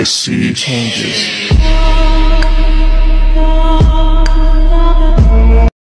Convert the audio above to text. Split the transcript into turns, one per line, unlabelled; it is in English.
I see changes.